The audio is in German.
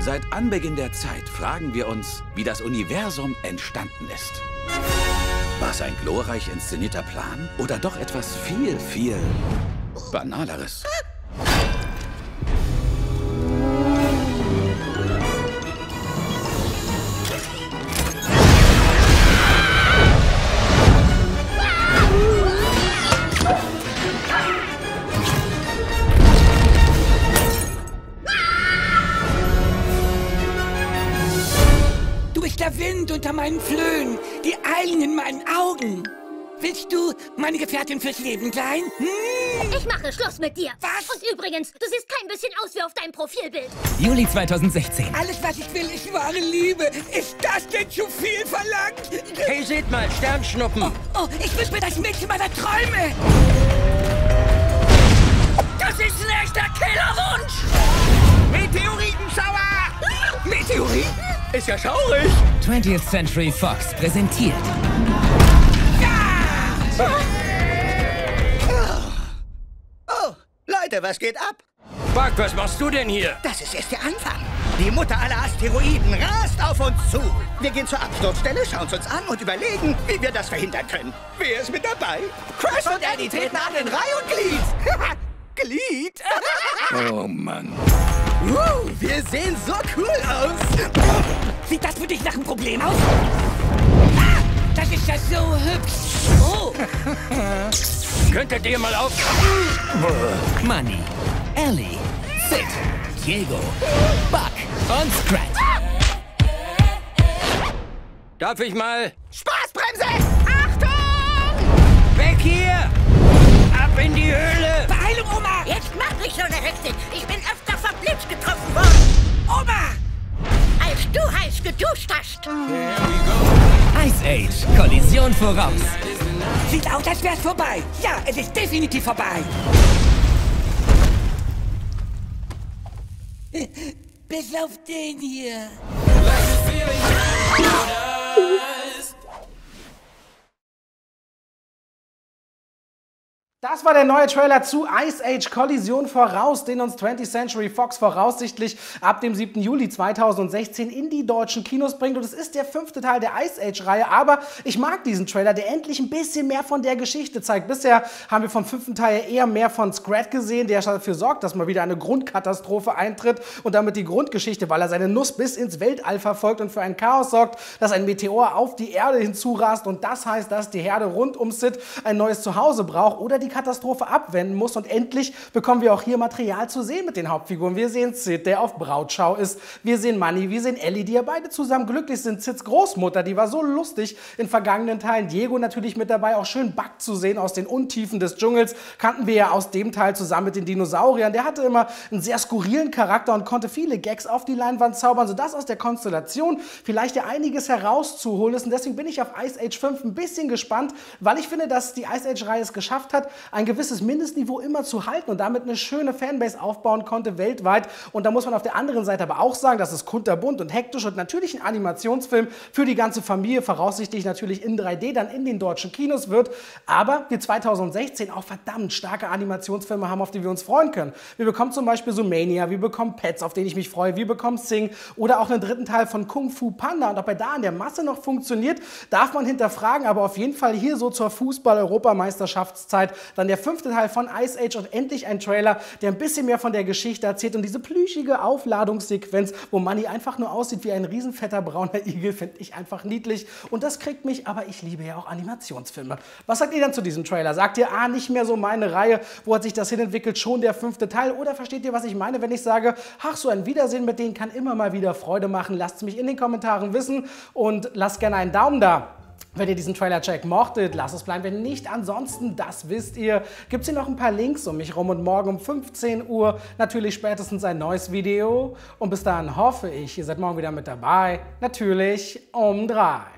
Seit Anbeginn der Zeit fragen wir uns, wie das Universum entstanden ist. War es ein glorreich inszenierter Plan oder doch etwas viel, viel banaleres? Der Wind unter meinen Flöhen, die Eilen in meinen Augen. Willst du meine Gefährtin fürs Leben sein? Hm? Ich mache Schluss mit dir. Was? Und übrigens, du siehst kein bisschen aus wie auf deinem Profilbild. Juli 2016. Alles, was ich will, ist wahre Liebe. Ist das denn zu viel verlangt? Hey, seht mal, Sternschnuppen. Oh, oh ich wünsche das Mädchen meiner Träume. Das ist ein echter Killerwunsch. Ja schaurig. 20th Century Fox präsentiert. Oh, Leute, was geht ab? Buck, was machst du denn hier? Das ist erst der Anfang. Die Mutter aller Asteroiden rast auf uns zu. Wir gehen zur Absturzstelle, schauen es uns an und überlegen, wie wir das verhindern können. Wer ist mit dabei? Crash und Eddie treten an in Reihe und Glied. Glied? oh Mann. Uh, wir sehen so cool aus. Sieht das für dich nach einem Problem aus? Ah, das ist ja so hübsch. Oh. Könntet ihr mal auf... Money, Ellie, Sid, Diego, Buck und Scrat. Darf ich mal... Spaßbremse! Achtung! Weg hier! Ab in die Höhle! Beeilung, Oma! Jetzt mach so eine Hektik. Ich bin öfter vom Blitz getroffen hast. Ice Age, Kollision voraus. Sieht aus, als wär's vorbei. Ja, es ist definitiv vorbei. Bis auf den hier. Das war der neue Trailer zu Ice Age Kollision voraus, den uns 20th Century Fox voraussichtlich ab dem 7. Juli 2016 in die deutschen Kinos bringt. Und es ist der fünfte Teil der Ice Age-Reihe. Aber ich mag diesen Trailer, der endlich ein bisschen mehr von der Geschichte zeigt. Bisher haben wir vom fünften Teil eher mehr von Scrat gesehen, der dafür sorgt, dass mal wieder eine Grundkatastrophe eintritt und damit die Grundgeschichte, weil er seine Nuss bis ins Weltall verfolgt und für ein Chaos sorgt, dass ein Meteor auf die Erde hinzurast. Und das heißt, dass die Herde rund um Sid ein neues Zuhause braucht oder die die Katastrophe abwenden muss. Und endlich bekommen wir auch hier Material zu sehen mit den Hauptfiguren. Wir sehen Sid, der auf Brautschau ist. Wir sehen Manny, wir sehen Ellie, die ja beide zusammen glücklich sind. Sids Großmutter, die war so lustig in vergangenen Teilen. Diego natürlich mit dabei, auch schön Buck zu sehen aus den Untiefen des Dschungels. Kannten wir ja aus dem Teil zusammen mit den Dinosauriern. Der hatte immer einen sehr skurrilen Charakter und konnte viele Gags auf die Leinwand zaubern, sodass aus der Konstellation vielleicht ja einiges herauszuholen ist. Und deswegen bin ich auf Ice Age 5 ein bisschen gespannt, weil ich finde, dass die Ice Age-Reihe es geschafft hat, ein gewisses Mindestniveau immer zu halten und damit eine schöne Fanbase aufbauen konnte weltweit. Und da muss man auf der anderen Seite aber auch sagen, dass es kunterbunt und hektisch und natürlich ein Animationsfilm für die ganze Familie, voraussichtlich natürlich in 3D dann in den deutschen Kinos wird. Aber wir 2016 auch verdammt starke Animationsfilme haben, auf die wir uns freuen können. Wir bekommen zum Beispiel Zoomania, wir bekommen Pets, auf den ich mich freue, wir bekommen Sing oder auch einen dritten Teil von Kung Fu Panda. Und ob er da in der Masse noch funktioniert, darf man hinterfragen. Aber auf jeden Fall hier so zur Fußball-Europameisterschaftszeit dann der fünfte Teil von Ice Age und endlich ein Trailer, der ein bisschen mehr von der Geschichte erzählt und diese plüschige Aufladungssequenz, wo Manny einfach nur aussieht wie ein riesenfetter brauner Igel, finde ich einfach niedlich und das kriegt mich, aber ich liebe ja auch Animationsfilme. Was sagt ihr dann zu diesem Trailer? Sagt ihr, ah, nicht mehr so meine Reihe, wo hat sich das hinentwickelt, schon der fünfte Teil oder versteht ihr, was ich meine, wenn ich sage, ach, so ein Wiedersehen mit denen kann immer mal wieder Freude machen, lasst es mich in den Kommentaren wissen und lasst gerne einen Daumen da. Wenn ihr diesen Trailer-Check mochtet, lasst es bleiben. Wenn nicht, ansonsten, das wisst ihr, gibt es hier noch ein paar Links um mich rum und morgen um 15 Uhr natürlich spätestens ein neues Video. Und bis dahin hoffe ich, ihr seid morgen wieder mit dabei. Natürlich um drei.